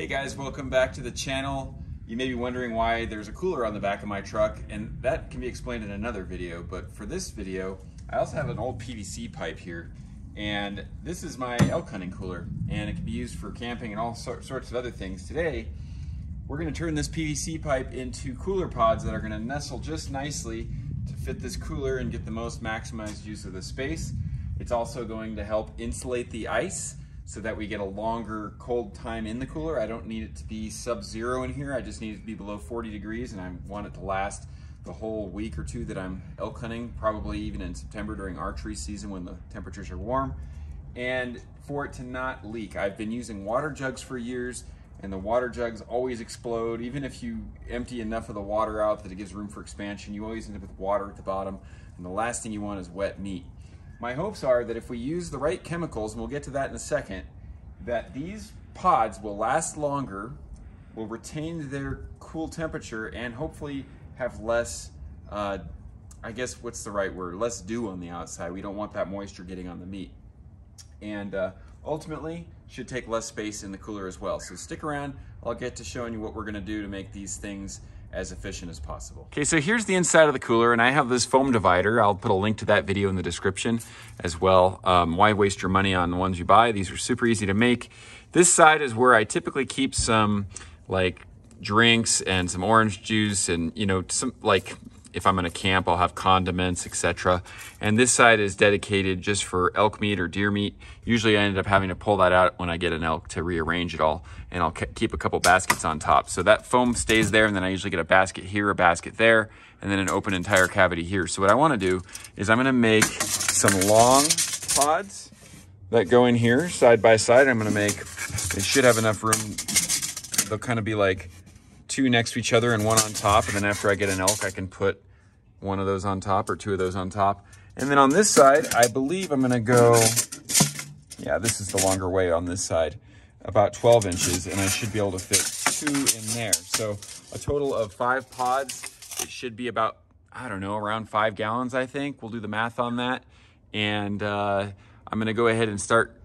Hey guys, welcome back to the channel. You may be wondering why there's a cooler on the back of my truck, and that can be explained in another video, but for this video, I also have an old PVC pipe here, and this is my elk hunting cooler, and it can be used for camping and all sorts of other things. Today, we're gonna turn this PVC pipe into cooler pods that are gonna nestle just nicely to fit this cooler and get the most maximized use of the space. It's also going to help insulate the ice so that we get a longer cold time in the cooler. I don't need it to be sub-zero in here. I just need it to be below 40 degrees and I want it to last the whole week or two that I'm elk hunting, probably even in September during archery season when the temperatures are warm. And for it to not leak. I've been using water jugs for years and the water jugs always explode. Even if you empty enough of the water out that it gives room for expansion, you always end up with water at the bottom. And the last thing you want is wet meat. My hopes are that if we use the right chemicals, and we'll get to that in a second, that these pods will last longer, will retain their cool temperature, and hopefully have less, uh, I guess what's the right word, less dew on the outside. We don't want that moisture getting on the meat. And uh, ultimately, should take less space in the cooler as well. So stick around, I'll get to showing you what we're gonna do to make these things as efficient as possible. Okay, so here's the inside of the cooler, and I have this foam divider. I'll put a link to that video in the description as well. Um, why waste your money on the ones you buy? These are super easy to make. This side is where I typically keep some like drinks and some orange juice and, you know, some like if I'm gonna camp, I'll have condiments, etc. And this side is dedicated just for elk meat or deer meat. Usually I end up having to pull that out when I get an elk to rearrange it all. And I'll keep a couple baskets on top. So that foam stays there and then I usually get a basket here, a basket there, and then an open entire cavity here. So what I wanna do is I'm gonna make some long pods that go in here side by side. I'm gonna make, they should have enough room. They'll kind of be like two next to each other and one on top. And then after I get an elk, I can put one of those on top or two of those on top. And then on this side, I believe I'm gonna go, yeah, this is the longer way on this side, about 12 inches, and I should be able to fit two in there. So a total of five pods. It should be about, I don't know, around five gallons, I think. We'll do the math on that. And uh, I'm gonna go ahead and start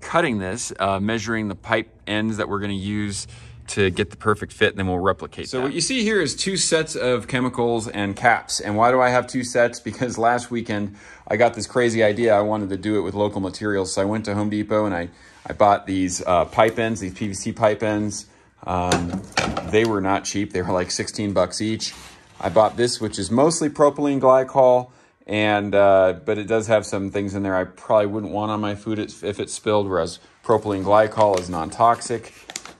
cutting this, uh, measuring the pipe ends that we're gonna use to get the perfect fit and then we'll replicate So that. what you see here is two sets of chemicals and caps. And why do I have two sets? Because last weekend I got this crazy idea. I wanted to do it with local materials. So I went to Home Depot and I, I bought these uh, pipe ends, these PVC pipe ends. Um, they were not cheap. They were like 16 bucks each. I bought this, which is mostly propylene glycol and uh, but it does have some things in there I probably wouldn't want on my food if it spilled, whereas propylene glycol is non-toxic.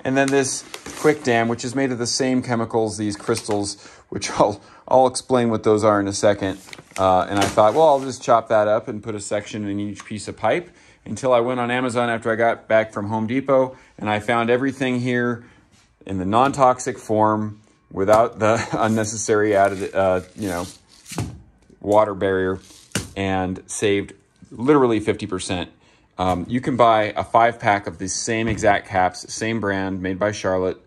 And then this quick dam, which is made of the same chemicals, these crystals, which I'll, I'll explain what those are in a second. Uh, and I thought, well, I'll just chop that up and put a section in each piece of pipe until I went on Amazon after I got back from Home Depot and I found everything here in the non-toxic form without the unnecessary added, uh, you know, water barrier and saved literally 50%. Um, you can buy a five pack of the same exact caps, same brand, made by Charlotte,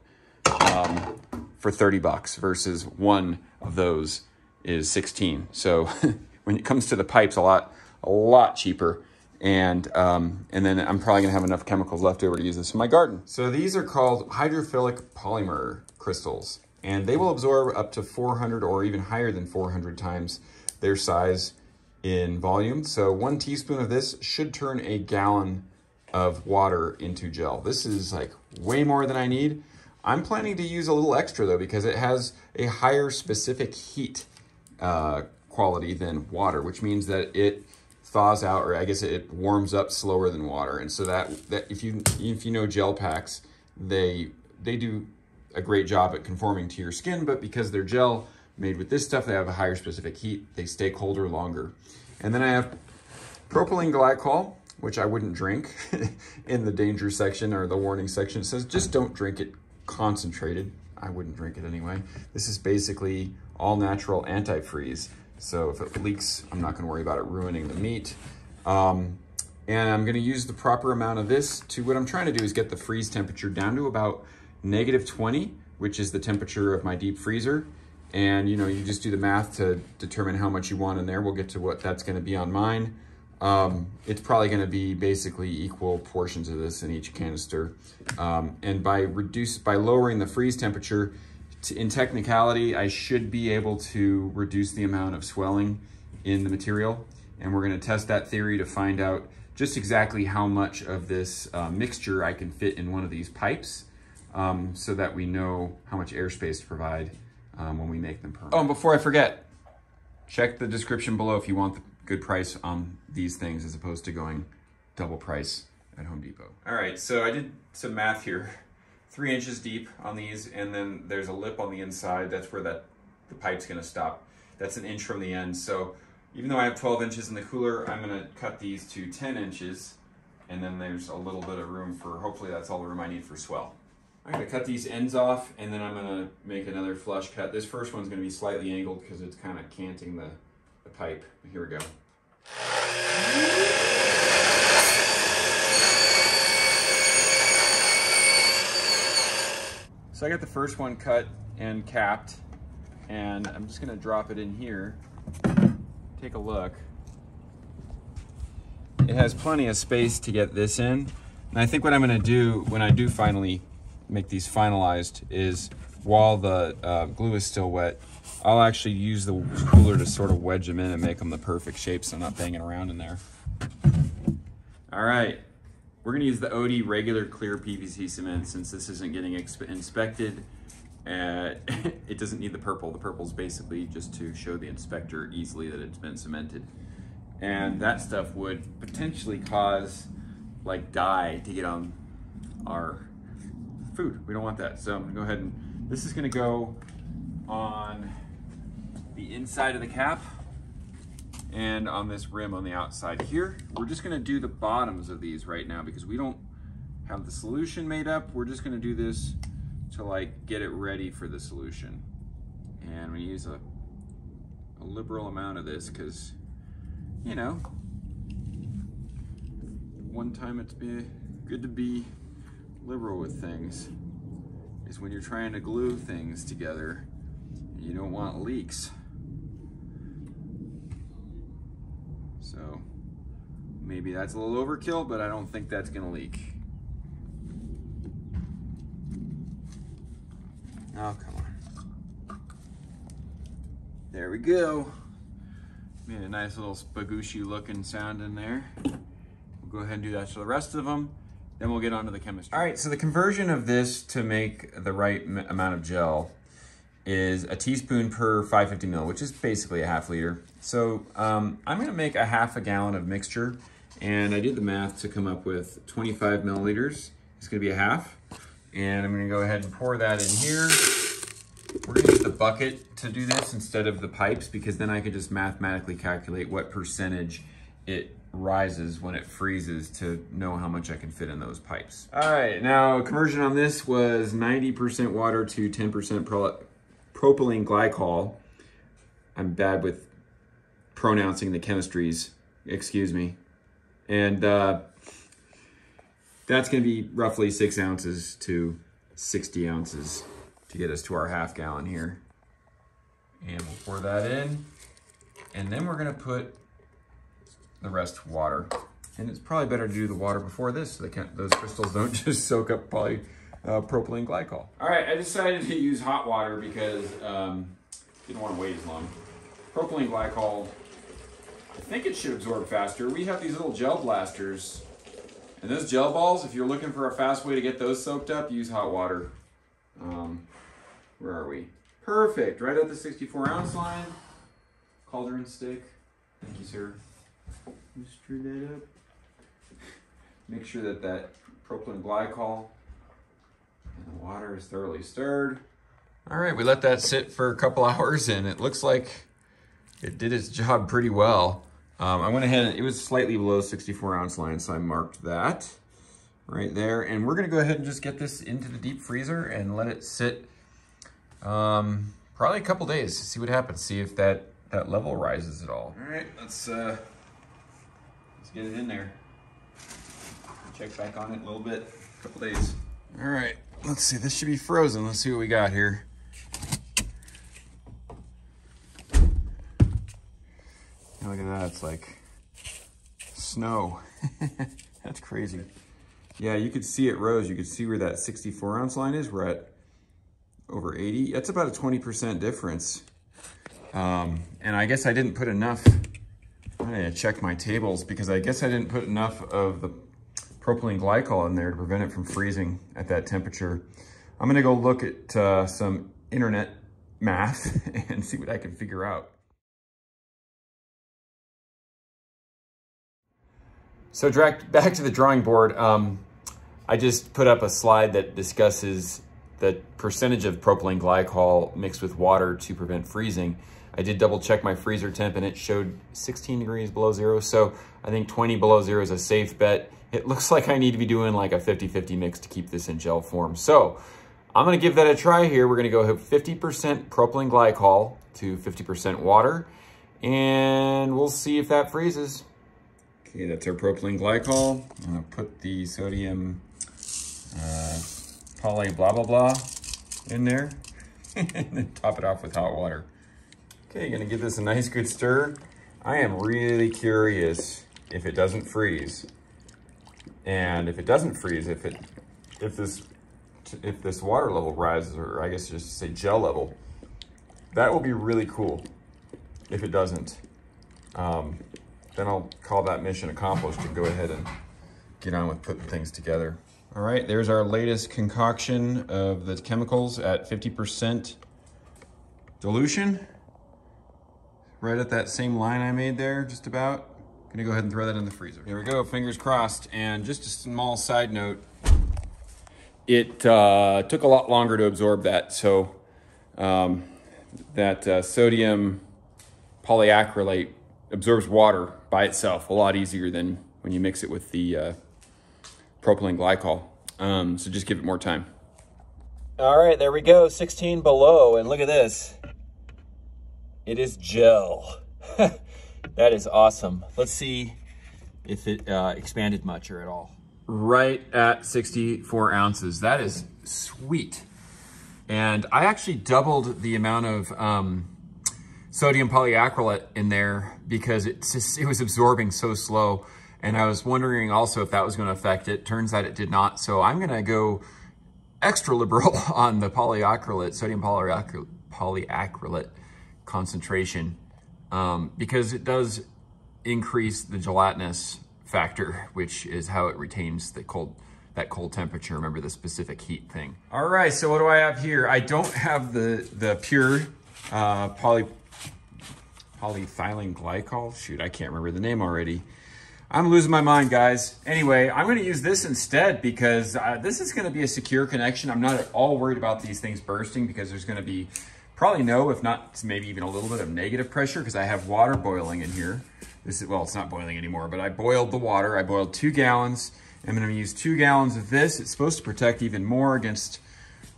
um, for 30 bucks versus one of those is 16. So when it comes to the pipes, a lot, a lot cheaper. And, um, and then I'm probably gonna have enough chemicals left over to use this in my garden. So these are called hydrophilic polymer crystals and they will absorb up to 400 or even higher than 400 times their size in volume. So one teaspoon of this should turn a gallon of water into gel. This is like way more than I need. I'm planning to use a little extra though because it has a higher specific heat uh, quality than water, which means that it thaws out, or I guess it warms up slower than water. And so that, that if you if you know gel packs, they they do a great job at conforming to your skin, but because they're gel, made with this stuff, they have a higher specific heat. They stay colder longer. And then I have propylene glycol, which I wouldn't drink in the danger section or the warning section. It says just don't drink it concentrated. I wouldn't drink it anyway. This is basically all natural antifreeze. So if it leaks, I'm not gonna worry about it ruining the meat. Um, and I'm gonna use the proper amount of this to, what I'm trying to do is get the freeze temperature down to about negative 20, which is the temperature of my deep freezer. And you know, you just do the math to determine how much you want in there. We'll get to what that's gonna be on mine. um, it's probably gonna be basically equal portions of this in each canister. Um, and by reduce, by lowering the freeze temperature, in technicality, I should be able to reduce the amount of swelling in the material. And we're gonna test that theory to find out just exactly how much of this uh, mixture I can fit in one of these pipes um, so that we know how much airspace to provide um, when we make them permanent. Oh, and before I forget, check the description below if you want the good price on these things as opposed to going double price at Home Depot. All right, so I did some math here. Three inches deep on these, and then there's a lip on the inside. That's where that the pipe's gonna stop. That's an inch from the end. So even though I have 12 inches in the cooler, I'm gonna cut these to 10 inches, and then there's a little bit of room for, hopefully that's all the room I need for swell. I'm gonna cut these ends off, and then I'm gonna make another flush cut. This first one's gonna be slightly angled because it's kind of canting the, the pipe. Here we go. So I got the first one cut and capped, and I'm just gonna drop it in here take a look. It has plenty of space to get this in. And I think what I'm gonna do when I do finally make these finalized is while the uh, glue is still wet, I'll actually use the cooler to sort of wedge them in and make them the perfect shape so I'm not banging around in there. All right, we're gonna use the Oatey regular clear PVC cement since this isn't getting inspected uh, it doesn't need the purple. The purple is basically just to show the inspector easily that it's been cemented. And that stuff would potentially cause like dye to get on our food. We don't want that. So I'm gonna go ahead and, this is gonna go on the inside of the cap and on this rim on the outside here. We're just gonna do the bottoms of these right now because we don't have the solution made up. We're just gonna do this to like get it ready for the solution. And we use a, a liberal amount of this because, you know, one time it's be good to be liberal with things is when you're trying to glue things together. and You don't want leaks. So maybe that's a little overkill, but I don't think that's gonna leak. Oh, come on. There we go. Made a nice little spagooshi looking sound in there. We'll go ahead and do that to the rest of them. Then we'll get on to the chemistry. All right, so the conversion of this to make the right amount of gel is a teaspoon per 550 mil, which is basically a half liter. So um, I'm gonna make a half a gallon of mixture, and I did the math to come up with 25 milliliters. It's gonna be a half. And I'm gonna go ahead and pour that in here. We're gonna use the bucket to do this instead of the pipes because then I can just mathematically calculate what percentage it rises when it freezes to know how much I can fit in those pipes. All right, now conversion on this was 90% water to 10% pro propylene glycol. I'm bad with pronouncing the chemistries, excuse me. And uh, that's gonna be roughly six ounces to 60 ounces to get us to our half gallon here. And we'll pour that in. And then we're gonna put the rest water. And it's probably better to do the water before this so they can't those crystals don't just soak up polypropylene uh, glycol. All right, I decided to use hot water because um, didn't want to wait as long. Propylene glycol, I think it should absorb faster. We have these little gel blasters and those gel balls, if you're looking for a fast way to get those soaked up, use hot water. Um, where are we? Perfect, right at the 64 ounce line. Cauldron stick. Thank you, sir. You screw that up. Make sure that that propylene glycol and the water is thoroughly stirred. All right, we let that sit for a couple hours and it looks like it did its job pretty well. Um, I went ahead, and it was slightly below 64 ounce line, so I marked that right there. And we're gonna go ahead and just get this into the deep freezer and let it sit um, probably a couple days to see what happens, see if that, that level rises at all. All right, let's, uh, let's get it in there. Check back on it a little bit, a couple days. All right, let's see, this should be frozen. Let's see what we got here. Look at that, it's like snow. That's crazy. Yeah, you could see it rose. You could see where that 64 ounce line is. We're at over 80. That's about a 20% difference. Um, and I guess I didn't put enough, I'm gonna check my tables because I guess I didn't put enough of the propylene glycol in there to prevent it from freezing at that temperature. I'm gonna go look at uh, some internet math and see what I can figure out. So back to the drawing board, um, I just put up a slide that discusses the percentage of propylene glycol mixed with water to prevent freezing. I did double check my freezer temp and it showed 16 degrees below zero. So I think 20 below zero is a safe bet. It looks like I need to be doing like a 50-50 mix to keep this in gel form. So I'm gonna give that a try here. We're gonna go 50% propylene glycol to 50% water and we'll see if that freezes. Okay, that's our propylene glycol. I'm gonna put the sodium uh, poly blah, blah, blah in there and then top it off with hot water. Okay, gonna give this a nice good stir. I am really curious if it doesn't freeze. And if it doesn't freeze, if it, if this, if this water level rises, or I guess just say gel level, that will be really cool if it doesn't. Um, then I'll call that mission accomplished and go ahead and get on with putting things together. All right, there's our latest concoction of the chemicals at 50% dilution. Right at that same line I made there, just about. Gonna go ahead and throw that in the freezer. Here we go, fingers crossed. And just a small side note, it uh, took a lot longer to absorb that. So um, that uh, sodium polyacrylate absorbs water by itself a lot easier than when you mix it with the uh, propylene glycol. Um, so just give it more time. All right, there we go, 16 below, and look at this. It is gel. that is awesome. Let's see if it uh, expanded much or at all. Right at 64 ounces. That is sweet. And I actually doubled the amount of um, sodium polyacrylate in there because it just, it was absorbing so slow. And I was wondering also if that was going to affect it. Turns out it did not. So I'm going to go extra liberal on the polyacrylate, sodium polyacrylate, polyacrylate concentration um, because it does increase the gelatinous factor, which is how it retains the cold that cold temperature. Remember the specific heat thing. All right, so what do I have here? I don't have the, the pure uh, poly polyethylene glycol. Shoot, I can't remember the name already. I'm losing my mind, guys. Anyway, I'm gonna use this instead because uh, this is gonna be a secure connection. I'm not at all worried about these things bursting because there's gonna be probably no, if not maybe even a little bit of negative pressure because I have water boiling in here. This is, well, it's not boiling anymore, but I boiled the water. I boiled two gallons. I'm gonna use two gallons of this. It's supposed to protect even more against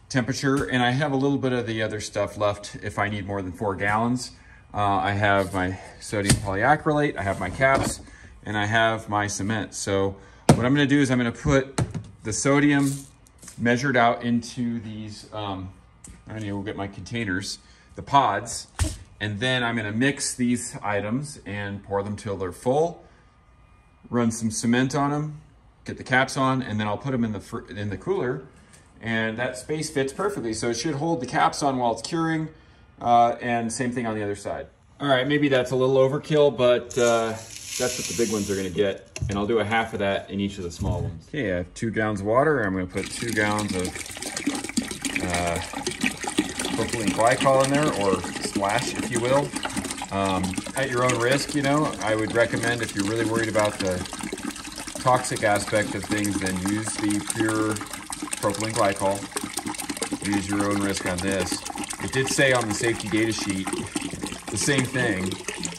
temperature. And I have a little bit of the other stuff left if I need more than four gallons. Uh, I have my sodium polyacrylate, I have my caps, and I have my cement. So what I'm gonna do is I'm gonna put the sodium measured out into these, um, I need to get my containers, the pods, and then I'm gonna mix these items and pour them till they're full, run some cement on them, get the caps on, and then I'll put them in the, in the cooler, and that space fits perfectly. So it should hold the caps on while it's curing, uh, and same thing on the other side. All right, maybe that's a little overkill, but uh, that's what the big ones are gonna get. And I'll do a half of that in each of the small ones. Okay, I have two gallons of water. I'm gonna put two gallons of uh, propylene glycol in there, or splash, if you will. Um, at your own risk, you know, I would recommend if you're really worried about the toxic aspect of things, then use the pure propylene glycol. Use your own risk on this. It did say on the safety data sheet the same thing.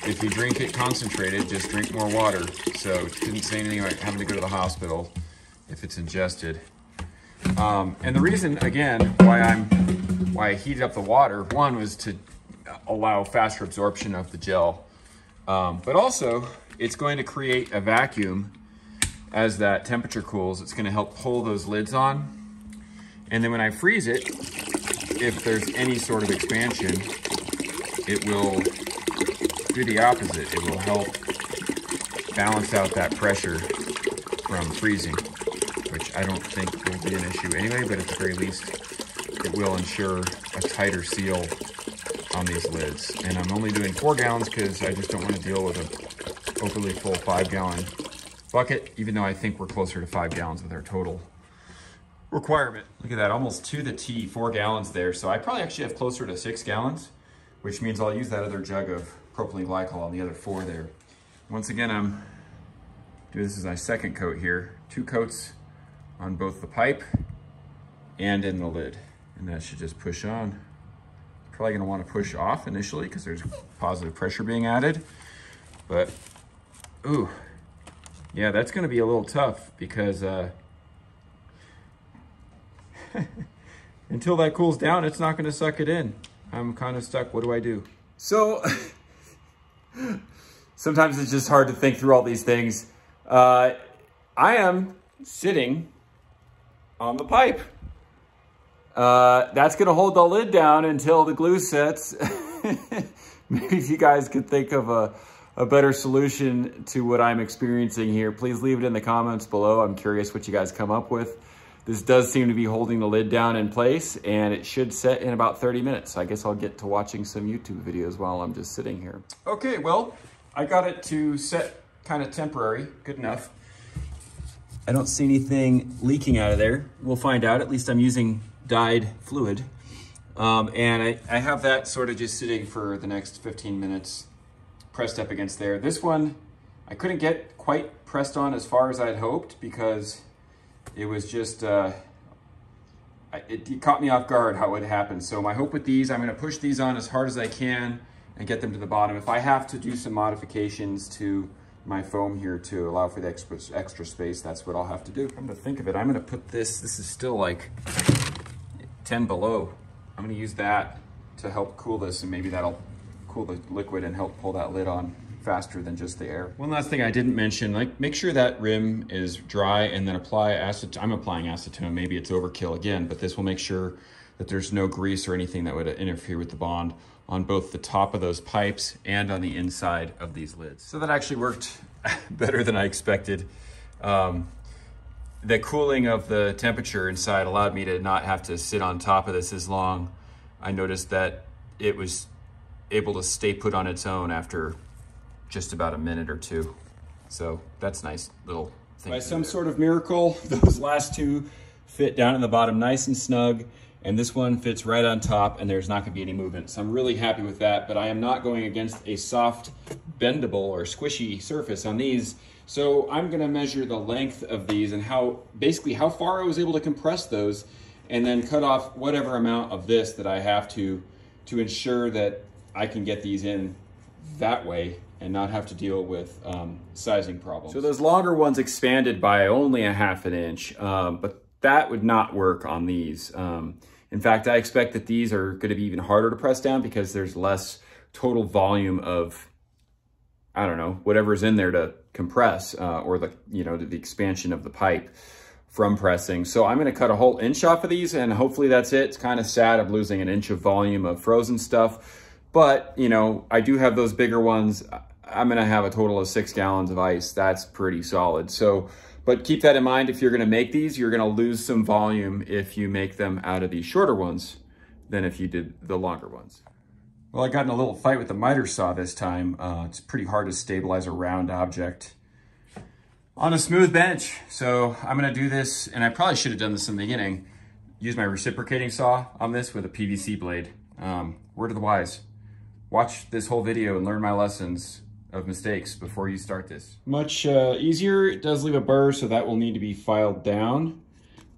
If you drink it concentrated, just drink more water. So it didn't say anything about having to go to the hospital if it's ingested. Um, and the reason, again, why I'm why I heated up the water, one was to allow faster absorption of the gel, um, but also it's going to create a vacuum as that temperature cools. It's going to help pull those lids on. And then when I freeze it, if there's any sort of expansion, it will do the opposite. It will help balance out that pressure from freezing, which I don't think will be an issue anyway, but at the very least, it will ensure a tighter seal on these lids. And I'm only doing four gallons because I just don't want to deal with a overly full five gallon bucket, even though I think we're closer to five gallons with our total requirement. Look at that, almost to the T, four gallons there. So I probably actually have closer to six gallons, which means I'll use that other jug of propylene glycol on the other four there. Once again, I'm doing this is my second coat here. Two coats on both the pipe and in the lid. And that should just push on. Probably gonna wanna push off initially because there's positive pressure being added. But, ooh, yeah, that's gonna be a little tough because uh, until that cools down, it's not gonna suck it in. I'm kind of stuck, what do I do? So, sometimes it's just hard to think through all these things. Uh, I am sitting on the pipe. Uh, that's gonna hold the lid down until the glue sets. Maybe if you guys could think of a, a better solution to what I'm experiencing here, please leave it in the comments below. I'm curious what you guys come up with. This does seem to be holding the lid down in place and it should set in about 30 minutes. So I guess I'll get to watching some YouTube videos while I'm just sitting here. Okay, well, I got it to set kind of temporary, good enough. I don't see anything leaking out of there. We'll find out, at least I'm using dyed fluid. Um, and I, I have that sort of just sitting for the next 15 minutes pressed up against there. This one, I couldn't get quite pressed on as far as I'd hoped because it was just, uh, it, it, caught me off guard how it happened. So my hope with these, I'm gonna push these on as hard as I can and get them to the bottom. If I have to do some modifications to my foam here to allow for the extra, extra space, that's what I'll have to do. I'm gonna think of it. I'm gonna put this, this is still like 10 below. I'm gonna use that to help cool this and maybe that'll cool the liquid and help pull that lid on faster than just the air. One last thing I didn't mention, like make sure that rim is dry and then apply acetone. I'm applying acetone, maybe it's overkill again, but this will make sure that there's no grease or anything that would interfere with the bond on both the top of those pipes and on the inside of these lids. So that actually worked better than I expected. Um, the cooling of the temperature inside allowed me to not have to sit on top of this as long. I noticed that it was able to stay put on its own after just about a minute or two. So that's nice little thing. By some there. sort of miracle, those last two fit down in the bottom nice and snug and this one fits right on top and there's not gonna be any movement. So I'm really happy with that, but I am not going against a soft, bendable or squishy surface on these. So I'm gonna measure the length of these and how, basically how far I was able to compress those and then cut off whatever amount of this that I have to, to ensure that I can get these in that way and not have to deal with um, sizing problems. So those longer ones expanded by only a half an inch, um, but that would not work on these. Um, in fact, I expect that these are going to be even harder to press down because there's less total volume of, I don't know, whatever's in there to compress uh, or the, you know, the expansion of the pipe from pressing. So I'm going to cut a whole inch off of these and hopefully that's it. It's kind of sad I'm losing an inch of volume of frozen stuff. But, you know, I do have those bigger ones. I'm going to have a total of six gallons of ice. That's pretty solid. So but keep that in mind, if you're gonna make these, you're gonna lose some volume if you make them out of these shorter ones than if you did the longer ones. Well, I got in a little fight with the miter saw this time. Uh, it's pretty hard to stabilize a round object on a smooth bench. So I'm gonna do this, and I probably should have done this in the beginning, use my reciprocating saw on this with a PVC blade. Um, word of the wise, watch this whole video and learn my lessons of mistakes before you start this. Much uh, easier. It does leave a burr, so that will need to be filed down.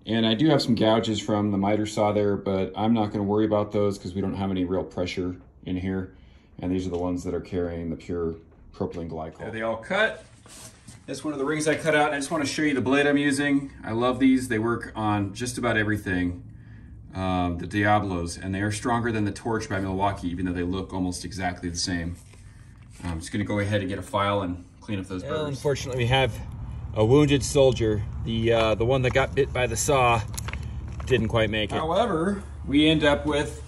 And I do have some gouges from the miter saw there, but I'm not going to worry about those because we don't have any real pressure in here. And these are the ones that are carrying the pure propylene glycol. Are they all cut? This one of the rings I cut out. I just want to show you the blade I'm using. I love these. They work on just about everything. Um, the Diablos, and they are stronger than the Torch by Milwaukee, even though they look almost exactly the same. I'm just gonna go ahead and get a file and clean up those well, burrs. Unfortunately, we have a wounded soldier. The uh, the one that got bit by the saw didn't quite make it. However, we end up with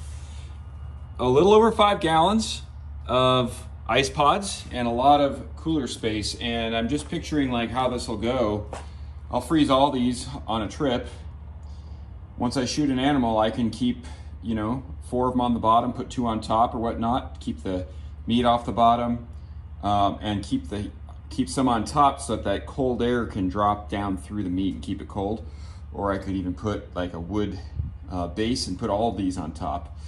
a little over five gallons of ice pods and a lot of cooler space. And I'm just picturing like how this will go. I'll freeze all these on a trip. Once I shoot an animal, I can keep, you know, four of them on the bottom, put two on top or whatnot, keep the meat off the bottom, um, and keep the keep some on top so that that cold air can drop down through the meat and keep it cold. Or I could even put like a wood uh, base and put all these on top.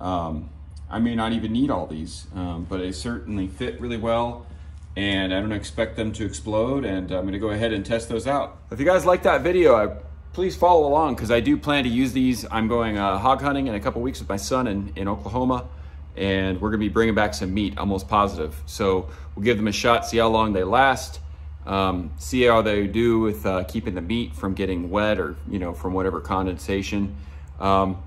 Um, I may not even need all these, um, but they certainly fit really well and I don't expect them to explode and I'm gonna go ahead and test those out. If you guys like that video, I, please follow along because I do plan to use these. I'm going uh, hog hunting in a couple weeks with my son in, in Oklahoma and we're gonna be bringing back some meat, almost positive. So we'll give them a shot, see how long they last, um, see how they do with uh, keeping the meat from getting wet or, you know, from whatever condensation. Um,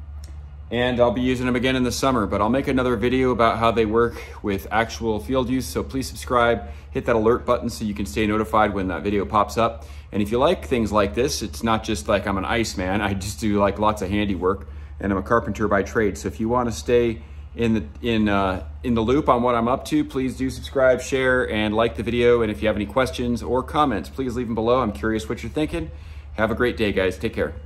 and I'll be using them again in the summer, but I'll make another video about how they work with actual field use. So please subscribe, hit that alert button so you can stay notified when that video pops up. And if you like things like this, it's not just like I'm an ice man. I just do like lots of handiwork and I'm a carpenter by trade. So if you want to stay in the in uh, in the loop on what I'm up to, please do subscribe, share, and like the video. And if you have any questions or comments, please leave them below. I'm curious what you're thinking. Have a great day, guys. Take care.